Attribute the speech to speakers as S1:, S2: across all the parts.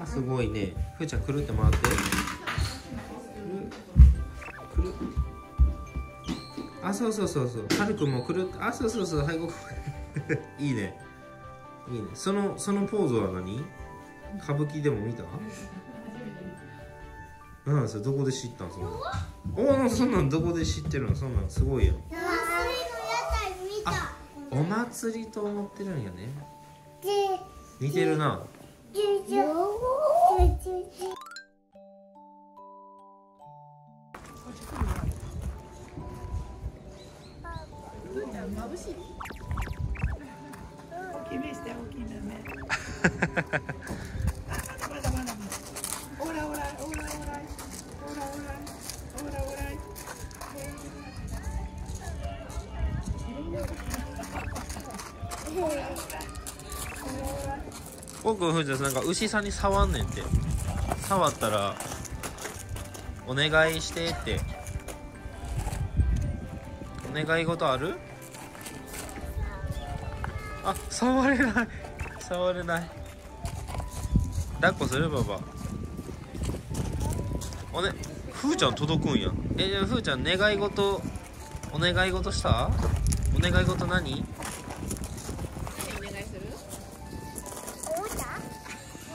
S1: あすごいね。ふーちゃんくるって回って。くるくる。あそうそうそうそう。はるくんもくる。あそうそうそう。はいごいいね。いいね。そのそのポーズは何？歌舞伎でも見た？うんそれどこで知ったん？そんなんおおそんなんどこで知ってるの？そんなんすごいよあお祭りと思ってるんやね。似てるな。
S2: 眩しい大きい目して大きい目
S1: 僕ふーちゃんなんか牛さんに触んねんって。触ったらお願いしてって。お願い事ある？あ触れない。触れない。抱っこする？ババおねふーちゃん届くんや。えじゃふーちゃん願い事お願い事した？お願い事何？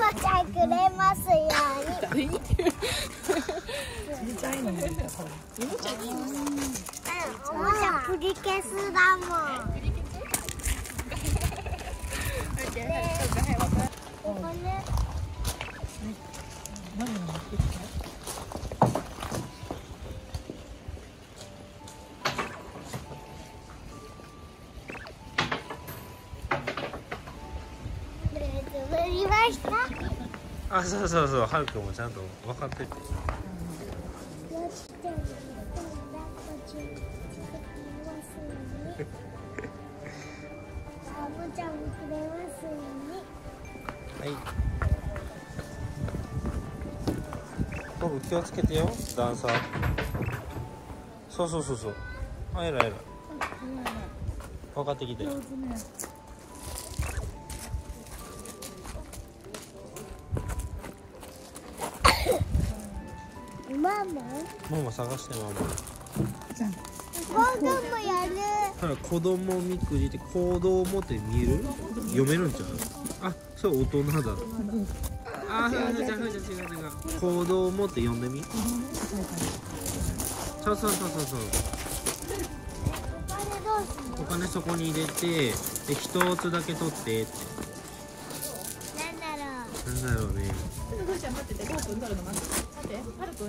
S1: はちゃ
S2: んようい。
S3: プリケスだもん
S1: あそうそうそうはるくんもちゃんと分かってて。
S3: おもちゃもくれますように。
S1: はい。僕気をつけてよ段差そうそうそうそう。あえらい。えらい分かってきて。
S2: 上
S3: ママ。
S1: ママ探してママ
S2: じゃん。
S3: 子供やる。
S1: ただ子供みくじって行動を持って見える？読めるんちゃう？あそう大人だ。あ違う違う違う違う違う違う。行動を持って読んでみ？そうそうそうそうそう。
S3: お金
S1: そこに入れてで一つだけ取ってって。
S3: なんだろう。
S1: なんだろうね。
S2: ちょっとゴーちゃん待っててゴーくん取る？の待って待ってはるくん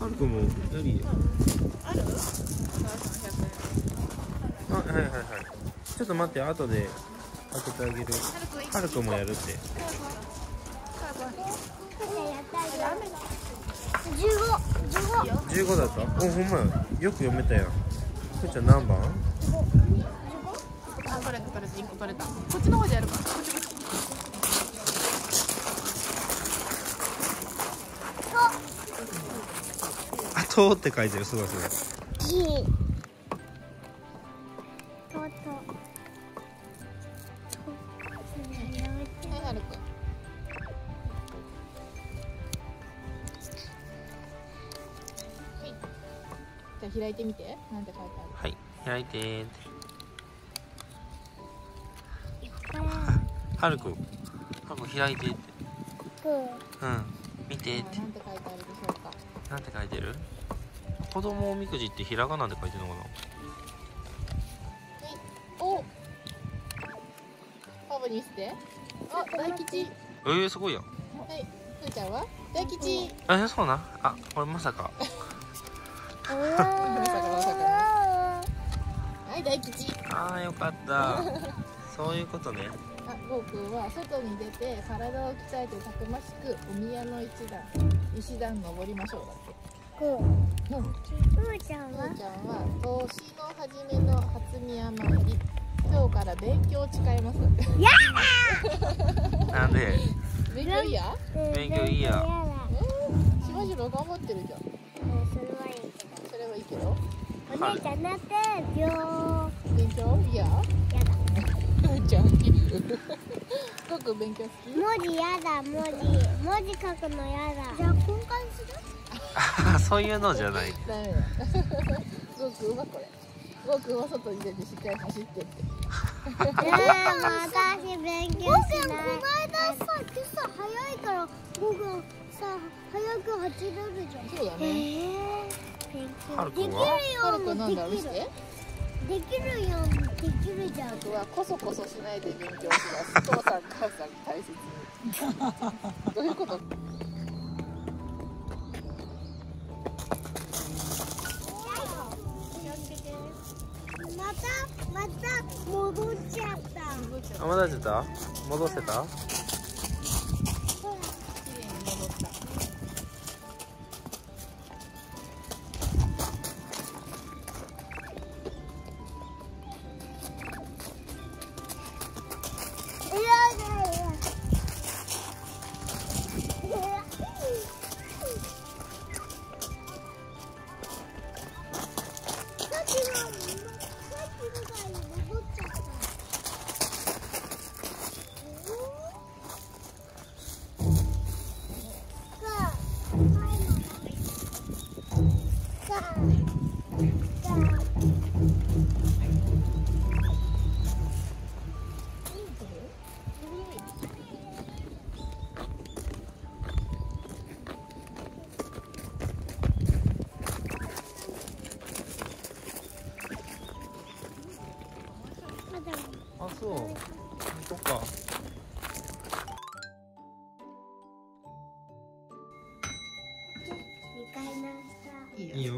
S1: はるくんもやりよ
S2: ある
S1: あはいはいはいちょっと待って後で開けてあげるはるくんもやるって
S3: やったよ。十五、十五。
S1: 15だったおほんまやよく読めたやんふーちゃん何番
S2: あ取れ取れた一個取れたこっちの方でやるかこっちこっち
S1: あとって書いてるすごいすごい。
S3: い。い。とうとう。
S2: はい。はるくんはい。じゃあ開い。てみてなんて書い。てある
S1: はい。開い。てはるくんはるくん開い。てってうん見てって
S2: なんて書い。てあるでしょうか
S1: なんて書い。てる子供おみくじってひらがなで書いてるのかな？
S2: お。パパにして。あ大吉。
S1: えー、すごいやん。
S2: はいふーちゃんは？大吉。
S1: あそうな。あこれまさか。
S2: まさかまさかはい大吉。
S1: あーよかった。そういうことね。
S2: あゴーくんは外に出て体を鍛えてたくましくお宮の一段石段登りましょうだって
S3: こう。ーちゃんは
S2: ふーちゃんは年の初めの初宮参り。今日から勉強を誓います。
S1: なんで？
S2: 勉強いいや
S1: 勉強いいや。
S2: うん。しばしば頑張ってるじゃん。
S3: うんそれはいいけど。
S2: それはいいけど。
S3: お姉ちゃんだって秒
S2: 勉強？いいや。
S3: やだ。
S2: ふーちゃん切るごくん勉強好き？
S3: 文字やだ文字。文字書くのやだ。じゃあ交換する？
S1: あ そういうのじゃない
S2: ダメだゴーくんはこれゴーくんは外に出てしっかり走ってって
S3: えー、私勉強しない。僕この間さ、今朝早いから、僕さ、早く走れるじゃん。え
S2: そうだね
S3: ー、勉強できるよできるできるよできるじゃん。
S2: 僕はこそこそしないで勉強します父さん母さん大切にどういうこと
S3: また、また戻っちゃった。
S1: 戻せた？そう。そっか。
S2: いいよ。
S1: いいよ。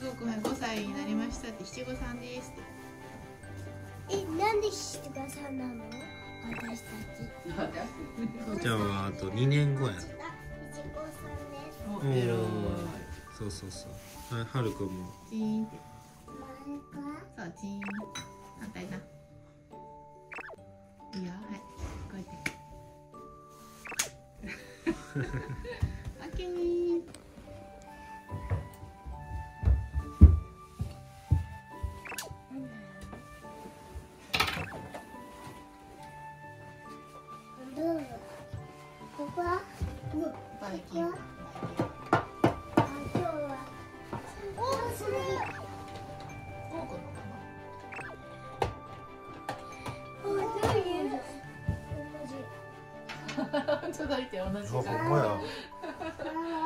S2: ゴーくんは5歳になりましたって七五三ですって。
S3: え、なんで七五三なの？私たち。
S1: じゃああと2年後や。
S3: 七五三です。
S2: お
S1: おー。そうそうそう。はいはるくんも。
S2: チーンって。そうチーン。反対ないいよはいこうやって オッケー。届いて同じ
S1: ほんまや。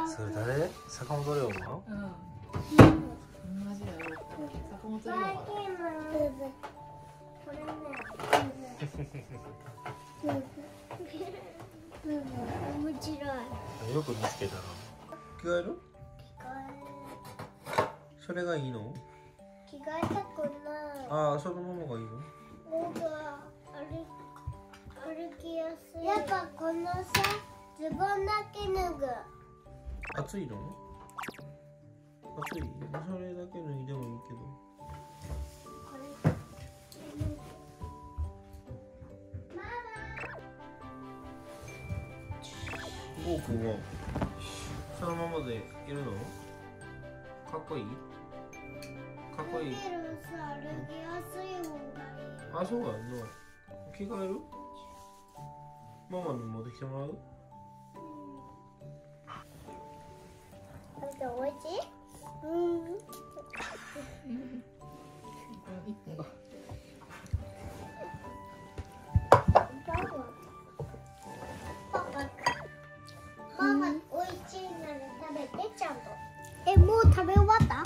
S1: それ誰？坂本龍馬？
S2: うん。同じだよ坂本龍馬。
S3: これね。面白い。
S1: よく見つけたな。着替える？それがいいの？
S3: 着替えたくな。い。
S1: ああそのままがいいの？
S3: 僕は歩歩きやすい。やっぱこのさ、ズボンだけ脱ぐ。
S1: 暑いの？暑い？それだけ脱いでもいいけど
S3: これ。マ
S1: ゴーくんはそのままでいるの？かっこいい？かっこいい
S3: マ。だけどさ、歩きやすい方がいい。
S1: あそうやんな着替える？ママに持ってきてもらう？
S3: おいしい？うん。パパ。ママ、おいしいなら食べてちゃん。と。え、もう食べ終わった？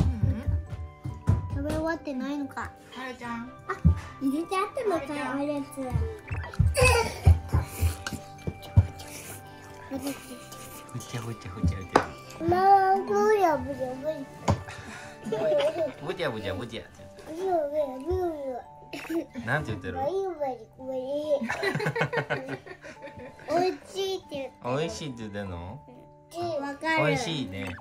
S3: 食べ終わってないのか。
S2: はるちゃん。
S3: 入れてあったのか、おやつ。おいしいって
S1: 美味しいって言ってんの？
S3: 言ってわかる。
S1: 美味しいね